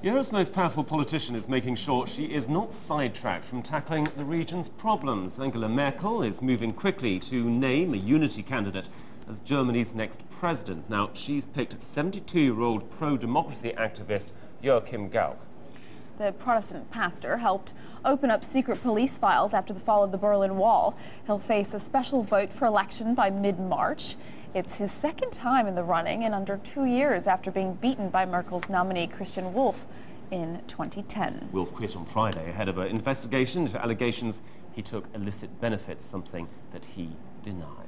Europe's most powerful politician is making sure she is not sidetracked from tackling the region's problems. Angela Merkel is moving quickly to name a unity candidate as Germany's next president. Now, she's picked 72-year-old pro-democracy activist Joachim Gauck. The Protestant pastor helped open up secret police files after the fall of the Berlin Wall. He'll face a special vote for election by mid-March. It's his second time in the running in under two years after being beaten by Merkel's nominee Christian Wulff in 2010. Wulff quit on Friday ahead of an investigation into allegations he took illicit benefits, something that he denied.